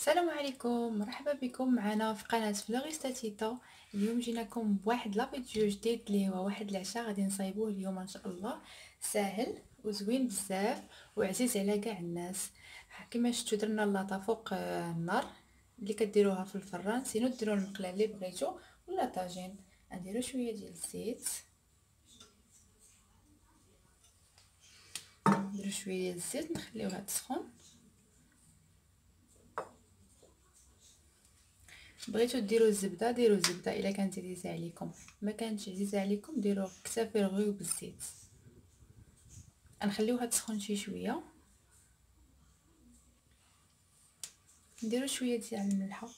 السلام عليكم مرحبا بكم معنا في قناة فلوريستا تيتا اليوم جيناكم بواحد la vidéo جديد اللي هو واحد العشاء غادي نصايبوه اليوم إن شاء الله. ساهل وزوين بزاف وعزيز على كاع الناس. كما شفتوا درنا اللاطه فوق آه، النار اللي كديروها في الفران. sinon ديروا المقله اللي بغيتو ولا طاجين. نديرو شوية ديال الزيت. نديرو شوية ديال الزيت نخليوها تسخن بغيتو ديروا الزبدة ديروا الزبدة إلا كانت عزيزه عليكم. ما كانتش عزيزه عليكم ديروا كتافي رغيو بالزيت. غنخليوها تسخن شي شوية. نديروا شوية ديال الملحة.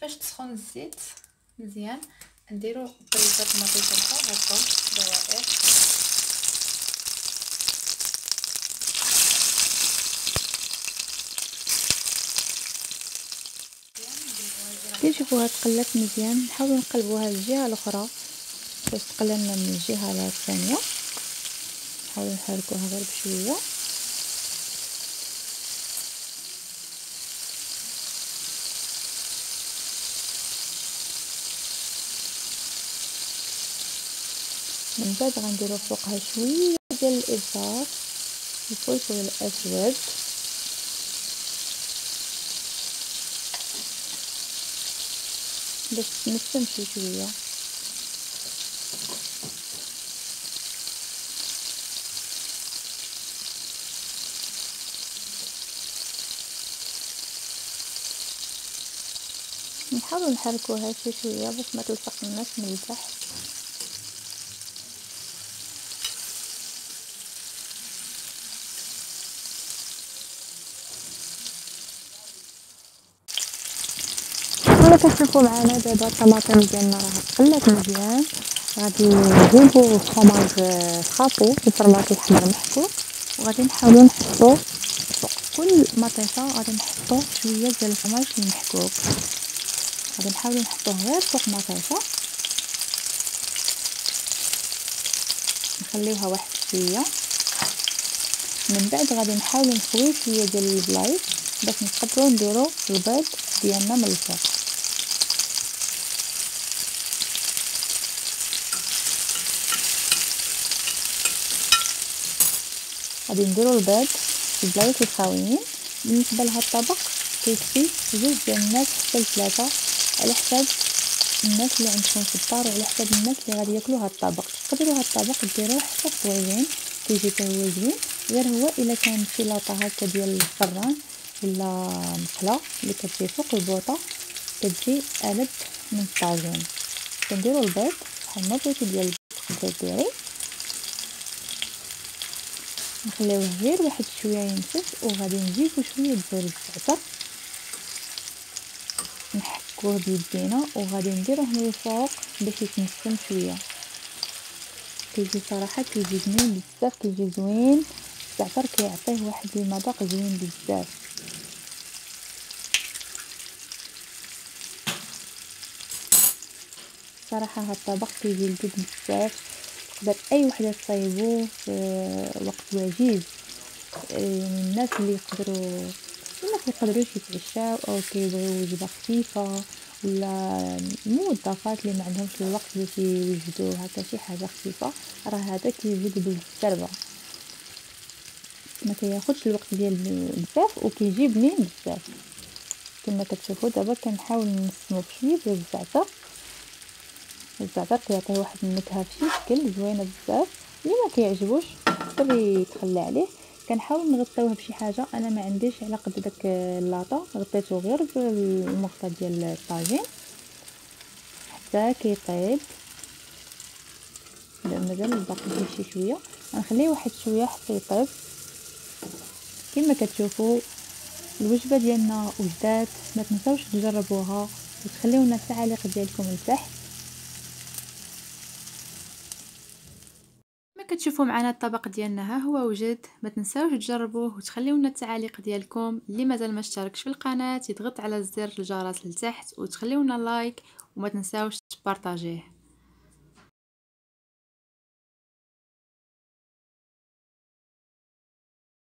فاش تسخن الزيت مزيان نديرو طريقه مطيشه هكا دوائر. كي تشوفوها تقلات مزيان نحاولوا نقلبوها للجهة الأخرى. باش تقللنا من الجهة الثانية نحاولوا نحركوها غير بشوية. من بعد غنديرو فوقها شوية ديال الابزار الفلفل الاسود باش تنسم شي شوية. نحاول نحركوها شي شوية باش ما تلصقناش من التحت كما كتشوفوا معنا دابا الطماطم ديالنا راه تقلات مزيان. غادي نجيبو فرماج خابو الفرماج الاحمر محكو وغادي نحاولوا نحطو فوق كل مطيشه غادي نحطو شوية ديال الفرماج المحكوك غادي نحاولوا نحطوه غير فوق مطيشه نخليوها واحد شوية. من بعد غادي نحاولوا نخوي شوية ديال البلايص باش نقدروا نديرو البيض ديالنا من الفوق. غادي نديرو البيض البلايص الخاويين بالنسبة لهاد الطبق كيكفي جوج ديال الناس حتى لثلاثه على حساب الناس اللي عندكم في الدار وعلى حساب الناس اللي غادي ياكلوا هاد الطبق. تقدروا هاد الطبق ديروه حتى طويلين كيجي حتى هو زوين غير هو إلا كان شي لاطة هكا ديال الفران ولا مقلة اللي كتجي فوق البوطة كتجي ألد من الطاجين. كنديرو البيض بحال ما ديال البيض ديري نخليوه غير واحد شوية ينشف وغادي نجيبو شوية ديال الزعتر. نحكوه بيدينا وغادي نديروه من الفوق باش يتنسم شوية. كيجي صراحة كيجي زوين بزاف كيجي زوين. الزعتر كيعطيه واحد المذاق زوين بزاف. صراحة هاد الطبق كيجي لذيذ بزاف. تقدر أي وحدة تصايبوه في وقت وجيز يعني الناس اللي يقدروا ما كيقدروش يتعشاو أو كيبغيو وجبة خفيفة ولا موظفات اللي ما عندهمش الوقت باش يوجدوا هكا شي حاجة خفيفة راه هذا كيجي بالزربه ما كياخذش الوقت ديال بزاف وكيجي بنين بزاف. كما كتشوفوا دابا كنحاول نسمو بشويه ديال الزعتر الزعتر كيعطيه واحد النكهة في شكل زوينة بزاف. اللي ما كيعجبوش يقدر يتخلى عليه. كنحاول نغطيوه بشي حاجة. أنا ما عنديش على قد داك اللاطة غطيته غير بالمغطى ديال الطاجين. حتى كيطيب. مازال باقي فيه شي شوية. غنخليه واحد شوية حتى يطيب. كما كتشوفوا الوجبة ديالنا وجدات ما تنساوش تجربوها وتخليونا التعاليق ديالكم لتحت تشوفوا معنا الطبق ديالنا. ها هو وجد ما تنساوش تجربوه وتخليو لنا التعاليق ديالكم. اللي مازال ما اشتركش في القناة يضغط على زر الجرس لتحت وتخليو لنا لايك وما تنساوش تبارطاجيه.